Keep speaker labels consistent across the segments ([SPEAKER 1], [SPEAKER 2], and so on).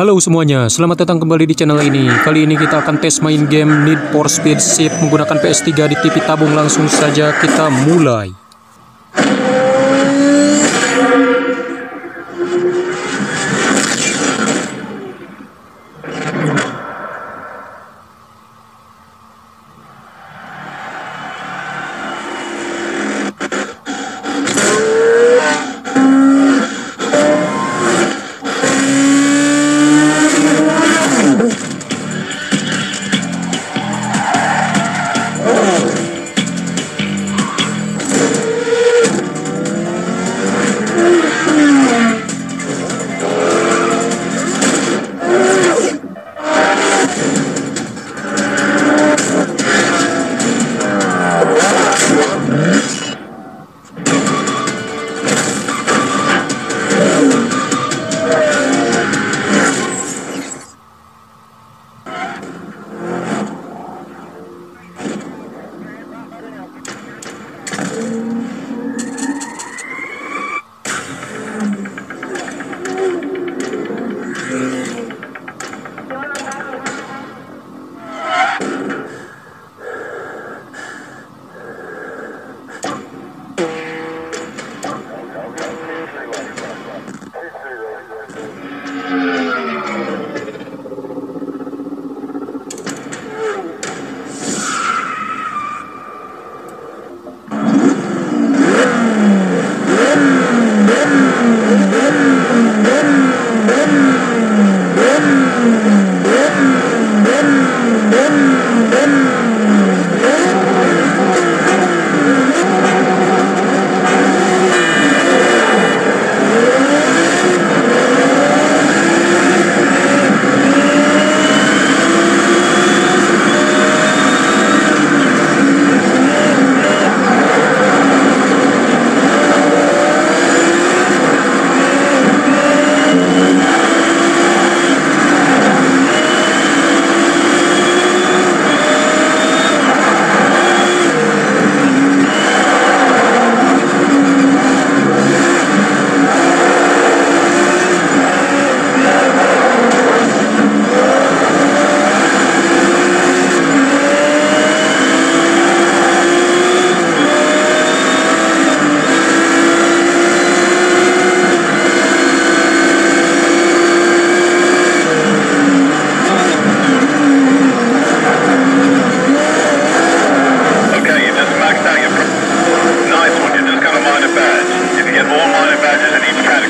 [SPEAKER 1] Halo semuanya, selamat datang kembali di channel ini. Kali ini kita akan tes main game Need for Speed Shift menggunakan PS3 di TV tabung. Langsung saja kita mulai. get all minor badges in each category.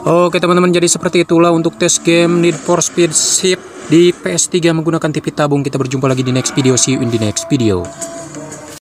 [SPEAKER 1] Oke teman-teman, jadi seperti itulah untuk tes game Need for Speed Shift di PS3 menggunakan TV tabung. Kita berjumpa lagi di next video. See you in the next video.